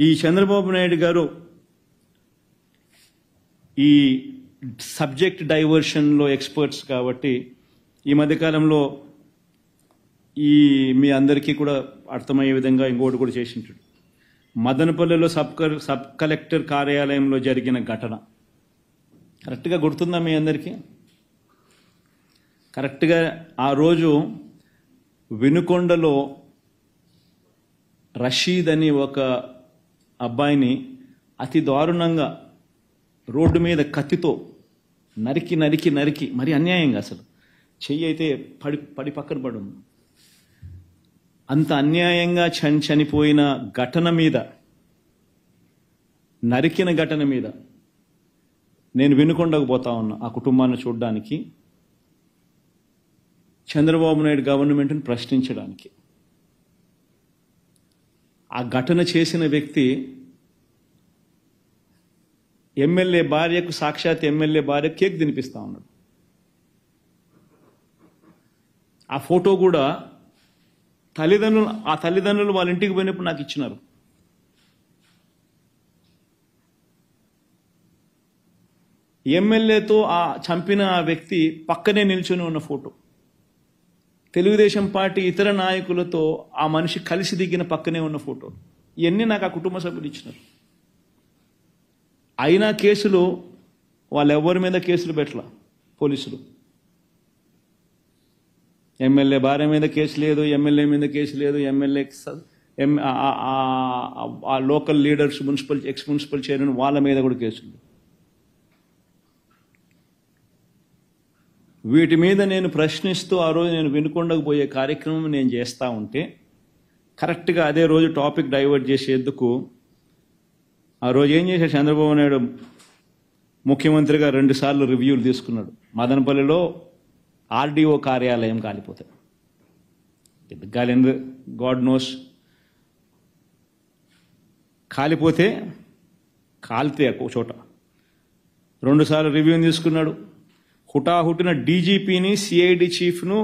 ఈ చంద్రబాబు నాయుడు గారు ఈ సబ్జెక్ట్ డైవర్షన్లో ఎక్స్పర్ట్స్ కాబట్టి ఈ మధ్యకాలంలో ఈ మీ అందరికీ కూడా అర్థమయ్యే విధంగా ఇంకోటి కూడా చేసింటాడు. మదనపల్లిలో సబ్ సబ్ కలెక్టర్ కార్యాలయంలో జరిగిన ఘటన. కరెక్ట్గా గుర్తుందా మీ అందరికీ? కరెక్ట్గా ఆ రోజు వినుకొండలో రషీద్ అని ఒక అబ్బాయిని అతి దారుణంగా రోడ్డు మీద కత్తితో నరికి నరికి నరికి మరి అన్యాయంగా అసలు. చెయ్యి అయితే పడి పడి పక్కన పడి అంత అన్యాయంగా చని చనిపోయిన ఘటన మీద నరికిన ఘటన మీద నేను వినుకొండకు పోతా ఉన్నా ఆ కుటుంబాన్ని చూడడానికి చంద్రబాబు నాయుడు గవర్నమెంట్ని ప్రశ్నించడానికి. ఆ ఘటన చేసిన వ్యక్తి ఎమ్మెల్యే భార్యకు సాక్షాత్ ఎమ్మెల్యే భార్య కేక్ తినిపిస్తా ఉన్నాడు. ఆ ఫోటో కూడా తల్లిదండ్రులు ఆ తల్లిదండ్రులు వాళ్ళ ఇంటికి పోయినప్పుడు నాకు ఇచ్చినారు. ఎమ్మెల్యేతో ఆ చంపిన ఆ వ్యక్తి పక్కనే నిల్చొని ఉన్న ఫోటో. తెలుగుదేశం పార్టీ ఇతర నాయకులతో ఆ మనిషి కలిసి దిగిన పక్కనే ఉన్న ఫోటో. ఇవన్నీ నాకు ఆ కుటుంబ సభ్యులు ఇచ్చినారు. అయినా కేసులు వాళ్ళెవ్వరి మీద కేసులు పెట్టలా? పోలీసులు. ఎమ్మెల్యే భార్య మీద కేసు లేదు ఎమ్మెల్యే మీద కేసు లేదు ఎమ్మెల్యే ఎం ఆ- local leaders municipal ex municipal chairman వాళ్ళ మీద కూడా కేసులు వీటి మీద నేను ప్రశ్నిస్తూ ఆ రోజు నేను వినుకుండకపోయే కార్యక్రమం నేను చేస్తూ ఉంటే కరెక్ట్గా అదే రోజు టాపిక్ డైవర్ట్ చేసేందుకు ఆ రోజు ఏం చేశాడు చంద్రబాబు నాయుడు? ముఖ్యమంత్రిగా రెండుసార్లు రివ్యూలు తీసుకున్నాడు. మదనపల్లిలో ఆర్డీఓ కార్యాలయం కాలిపోతాయి ఎందుకు గాడ్ నోస్ కాలిపోతే కాలితే ఒక చోట. రెండుసార్లు రివ్యూని తీసుకున్నాడు. హుటాహుటిన డీజీపీని సిఐడి చీఫ్ను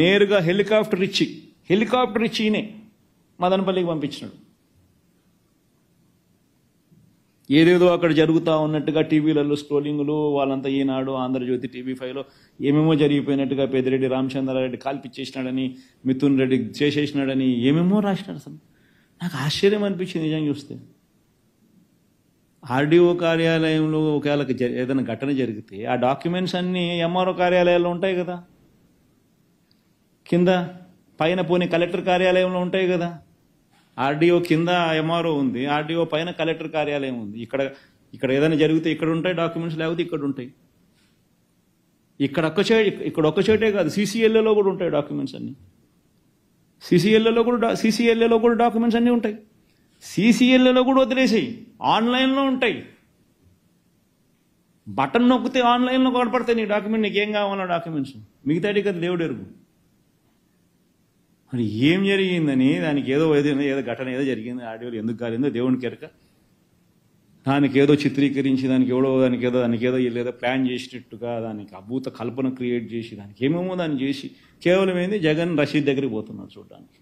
నేరుగా హెలికాప్టర్ ఇచ్చి హెలికాప్టర్ ఇచ్చినే మదనపల్లికి పంపించినాడు. ఏదేదో అక్కడ జరుగుతూ ఉన్నట్టుగా టీవీలలో స్క్రోలింగ్లు వాళ్ళంతా ఈనాడు ఆంధ్రజ్యోతి టీవీ ఫైవ్లో ఏమేమో జరిగిపోయినట్టుగా పెద్దిరెడ్డి రామచంద్రారెడ్డి కాల్పిచ్చేసినాడని మిథున్ రెడ్డి చేసేసినాడని ఏమేమో రాసినాడు అసలు. నాకు ఆశ్చర్యం అనిపించింది నిజంగా చూస్తే. ఆర్డీఓ కార్యాలయంలో ఒకవేళ జ- ఏదైనా ఘటన జరిగితే ఆ డాక్యుమెంట్స్ అన్నీ ఎంఆర్ఓ కార్యాలయాల్లో ఉంటాయి కదా. కింద పైన పోనీ కలెక్టర్ కార్యాలయంలో ఉంటాయి కదా. ఆర్డీఓ కింద ఎంఆర్ఓ ఉంది ఆర్డీఓ పైన కలెక్టర్ కార్యాలయం ఉంది. ఇక్కడ ఇక్కడ ఏదైనా జరిగితే ఇక్కడ ఉంటాయి డాక్యుమెంట్స్ లేకపోతే ఇక్కడ ఉంటాయి. ఇక్కడ ఒక్క చే ఇక్కడ ఒక్క చోటే కాదు సీసీఎల్ఏలో కూడా ఉంటాయి డాక్యుమెంట్స్ అన్నీ. సీసీఎల్ఏలో కూడా సీసీఎల్ఏలో కూడా డాక్యుమెంట్స్ అన్నీ ఉంటాయి. సీసీఎల్ఏలో కూడా వదిలేసాయి. ఆన్లైన్లో ఉంటాయి. బటన్ నొక్కితే ఆన్లైన్లో కనపడతాయి నీ డాక్యుమెంట్ ఏం కావాలో డాక్యుమెంట్స్. మిగతాటి కదా దేవుడు ఎరుగు. మరి ఏం జరిగిందని దానికి ఏదో ఏదో ఏదో ఘటన ఏదో జరిగింది ఆడియోలు ఎందుకు కాలిందో దేవునికి ఎరక దానికి ఏదో చిత్రీకరించి దానికి ఎవడో దానికి ఏదో దానికి ఏదో లేదో ప్లాన్ చేసినట్టుగా దానికి అభూత కల్పన క్రియేట్ చేసి దానికి ఏమేమో దాన్ని చేసి కేవలం ఏంది? జగన్ రషీద్ దగ్గరికి పోతున్నారు చూడడానికి.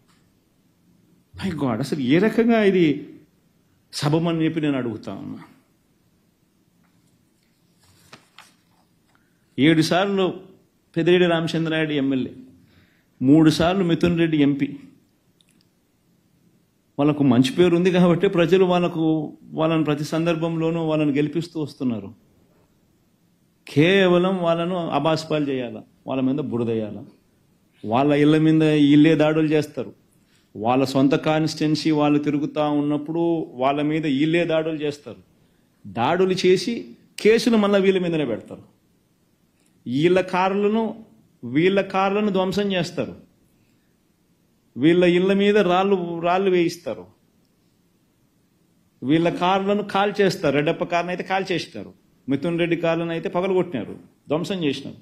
మై గాడ్ అసలు ఏ రకంగా ఇది సబమని చెప్పి నేను అడుగుతా ఉన్నా? ఏడు సార్లు పెదిరెడ్డి రామచంద్రారెడ్డి ఎమ్మెల్యే మూడు సార్లు మిథున్ రెడ్డి ఎంపీ. వాళ్ళకు మంచి పేరు ఉంది కాబట్టి ప్రజలు వాళ్ళకు వాళ్ళని ప్రతి సందర్భంలోనూ వాళ్ళని గెలిపిస్తూ వస్తున్నారు. కేవలం వాళ్ళను అబాస్పాలు చేయాలా? వాళ్ళ మీద బురదయ్యాల? వాళ్ళ ఇళ్ళ మీద ఇల్లే దాడులు చేస్తారు. వాళ్ళ సొంత కాన్స్టిట్యున్సీ వాళ్ళు తిరుగుతూ ఉన్నప్పుడు వాళ్ళ మీద వీళ్ళే దాడులు చేస్తారు. దాడులు చేసి కేసులు మళ్ళీ వీళ్ళ మీదనే పెడతారు. వీళ్ళ కార్లను వీళ్ళ కార్లను ధ్వంసం చేస్తారు. వీళ్ళ ఇళ్ళ మీద రాళ్ళు రాళ్ళు వేయిస్తారు. వీళ్ళ కార్లను కాల్ చేస్తారు. రెడ్డప్ప కార్ని అయితే కాల్ చేస్తారు మిథున్ రెడ్డి కార్లను అయితే పగలగొట్టినారు. ధ్వంసం చేసినారు.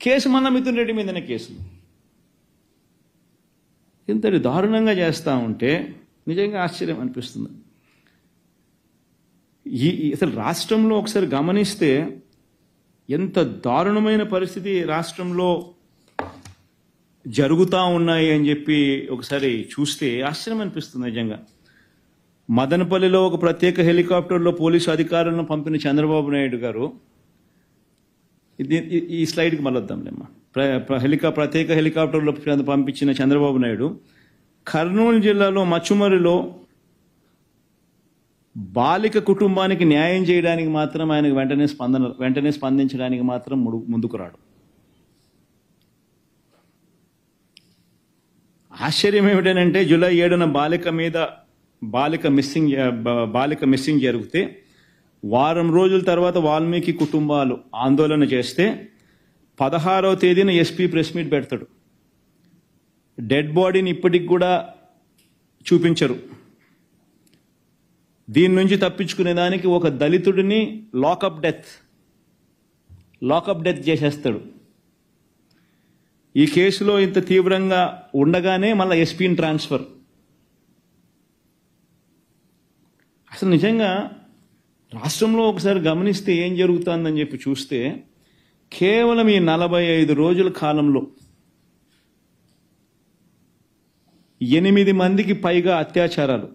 కేసు మళ్ళీ మిథున్ రెడ్డి మీదనే కేసులు. ఇంతటి దారుణంగా చేస్తూ ఉంటే నిజంగా ఆశ్చర్యం అనిపిస్తుంది. ఈ అసలు రాష్ట్రంలో ఒకసారి గమనిస్తే ఎంత దారుణమైన పరిస్థితి రాష్ట్రంలో జరుగుతూ ఉన్నాయి అని చెప్పి ఒకసారి చూస్తే ఆశ్చర్యం అనిపిస్తుంది నిజంగా. మదనపల్లిలో ఒక ప్రత్యేక హెలికాప్టర్లో పోలీసు అధికారులను పంపిన చంద్రబాబు నాయుడు గారు ఇది ఈ- స్లైడ్కి మళ్ళొద్దాంలేమ్మా. హెలికా ప్రత్యేక హెలికాప్టర్లో పంపించిన చంద్రబాబు నాయుడు కర్నూలు జిల్లాలో మచ్చుమరిలో బాలిక కుటుంబానికి న్యాయం చేయడానికి మాత్రం ఆయనకు వెంటనే స్పందన వెంటనే స్పందించడానికి మాత్రం ముందుకు రాడు. ఆశ్చర్యం ఏమిటంటే జూలై ఏడున బాలిక మీద బాలిక మిస్సింగ్ బాలిక మిస్సింగ్ జరిగితే వారం రోజుల తర్వాత వాల్మీకి కుటుంబాలు ఆందోళన చేస్తే పదహారవ తేదీన ఎస్పీ ప్రెస్ మీట్ పెడతాడు. డెడ్ బాడీని ఇప్పటికి కూడా చూపించరు. దీని నుంచి తప్పించుకునే దానికి ఒక దళితుడిని లాకప్ డెత్ లాకప్ డెత్ చేసేస్తాడు. ఈ కేసులో ఇంత తీవ్రంగా ఉండగానే మళ్ళీ ఎస్పీని ట్రాన్స్ఫర్. అసలు నిజంగా రాష్ట్రంలో ఒకసారి గమనిస్తే ఏం జరుగుతుందని చెప్పి చూస్తే కేవలం ఈ నలభై ఐదు రోజుల కాలంలో ఎనిమిది మందికి పైగా అత్యాచారాలు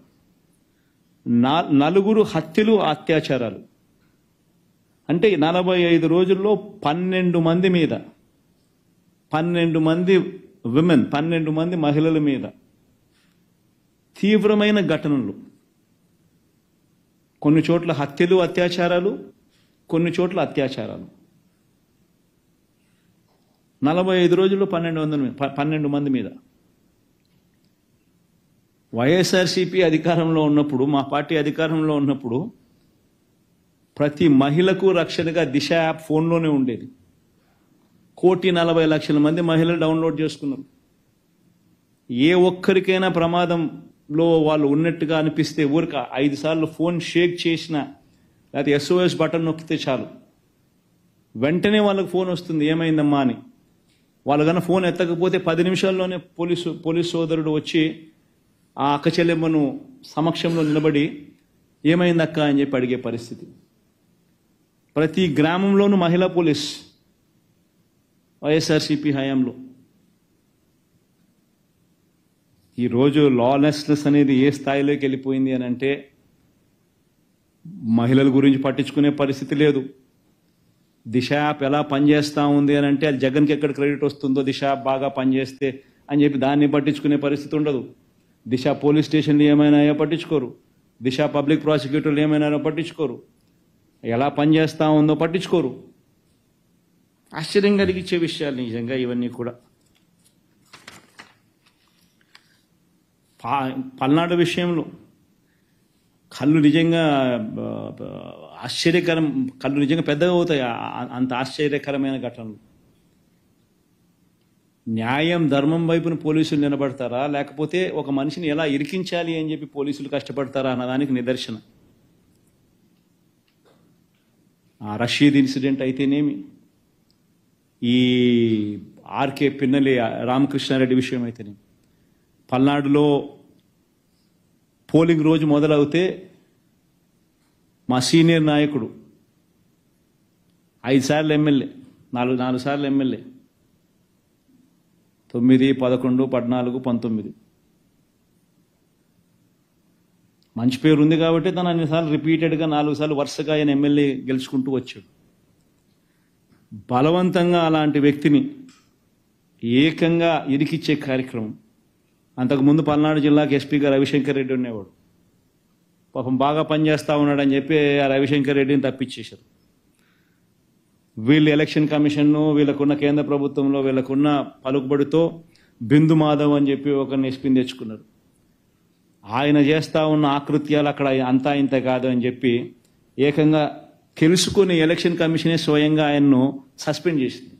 నా- నలుగురు హత్యలు అత్యాచారాలు. అంటే నలభై ఐదు రోజుల్లో పన్నెండు మంది మీద పన్నెండు మంది విమెన్ పన్నెండు మంది మహిళల మీద తీవ్రమైన ఘటనలు. కొన్ని చోట్ల హత్యలు అత్యాచారాలు కొన్ని చోట్ల అత్యాచారాలు. నలభై ఐదు రోజుల్లో పన్నెండు వందల ప- పన్నెండు మంది మీద. వైఎస్ఆర్సీపీ అధికారంలో ఉన్నప్పుడు మా పార్టీ అధికారంలో ఉన్నప్పుడు ప్రతి మహిళకు రక్షణగా దిశ యాప్ ఫోన్లోనే ఉండేది. కోటి నలభై లక్షల మంది మహిళలు డౌన్లోడ్ చేసుకున్నారు. ఏ ఒక్కరికైనా ప్రమాదంలో వాళ్ళు ఉన్నట్టుగా అనిపిస్తే ఊరిక ఐదు సార్లు ఫోన్ షేక్ చేసిన లేకపోతే ఎస్ఓఎస్ బటన్ నొక్కితే చాలు. వెంటనే వాళ్ళకి ఫోన్ వస్తుంది ఏమైందమ్మా అని. వాళ్ళు కన్నా ఫోన్ ఎత్తకపోతే పది నిమిషాల్లోనే పోలీసు పోలీస్ సోదరుడు వచ్చి ఆ అక్క చెల్లెమ్మను సమక్షంలో నిలబడి ఏమైంది అక్క అని చెప్పి అడిగే పరిస్థితి. ప్రతి గ్రామంలోనూ మహిళా పోలీస్ వైఎస్ఆర్సీపీ హయాంలో. ఈరోజు లాలెస్నెస్ అనేది ఏ స్థాయిలోకి వెళ్ళిపోయింది అని అంటే మహిళల గురించి పట్టించుకునే పరిస్థితి లేదు. దిశ యాప్ ఎలా పనిచేస్తూ ఉంది అని అంటే అది జగన్కి ఎక్కడ క్రెడిట్ వస్తుందో దిశ యాప్ బాగా పనిచేస్తే అని చెప్పి దాన్ని పట్టించుకునే పరిస్థితి ఉండదు. దిశ పోలీస్ స్టేషన్లు ఏమైనా పట్టించుకోరు. దిశ పబ్లిక్ ప్రాసిక్యూటర్లు ఏమైనా పట్టించుకోరు. ఎలా పనిచేస్తూ ఉందో పట్టించుకోరు. ఆశ్చర్యం కలిగించే విషయాలు నిజంగా ఇవన్నీ కూడా. పా పల్నాడు విషయంలో కళ్ళు నిజంగా ఆశ్చర్యకరం కళ్ళు నిజంగా పెద్దగా అవుతాయి. అంత ఆశ్చర్యకరమైన ఘటనలు. న్యాయం ధర్మం వైపున పోలీసులు నిలబడతారా? లేకపోతే ఒక మనిషిని ఎలా ఇరికించాలి అని చెప్పి పోలీసులు కష్టపడతారా అన్నదానికి నిదర్శనం. ఆ రషీద్ ఇన్సిడెంట్ అయితేనేమి? ఈ ఆర్కే పిన్నలి రామకృష్ణారెడ్డి విషయం అయితేనేమి? పల్నాడులో పోలింగ్ రోజు మొదలవుతే మా సీనియర్ నాయకుడు. ఐదు సార్లు ఎమ్మెల్యే నాలుగు నాలుగు సార్లు ఎమ్మెల్యే. తొమ్మిది పదకొండు పద్నాలుగు పంతొమ్మిది. మంచి పేరు ఉంది కాబట్టి తను అన్నిసార్లు రిపీటెడ్గా నాలుగు సార్లు వరుసగా ఆయన ఎమ్మెల్యే గెలుచుకుంటూ వచ్చాడు. బలవంతంగా అలాంటి వ్యక్తిని ఏకంగా ఇరికిచ్చే కార్యక్రమం. అంతకుముందు పల్నాడు జిల్లాకి ఎస్పీగా రవిశంకర్ రెడ్డి ఉండేవాడు. పాపం బాగా పనిచేస్తూ ఉన్నాడని చెప్పి ఆ రవిశంకర్ రెడ్డిని తప్పించేశారు. వీళ్ళు ఎలక్షన్ కమిషన్ను వీళ్ళకున్న కేంద్ర ప్రభుత్వంలో వీళ్ళకున్న పలుకుబడితో బిందు మాధవ్ అని చెప్పి ఒకరిని ఎస్పీని తెచ్చుకున్నారు. ఆయన చేస్తూ ఉన్న ఆకృత్యాలు అక్కడ అంతా ఇంత కాదు అని చెప్పి ఏకంగా తెలుసుకుని ఎలక్షన్ కమిషనే స్వయంగా ఆయన్ను సస్పెండ్ చేసింది.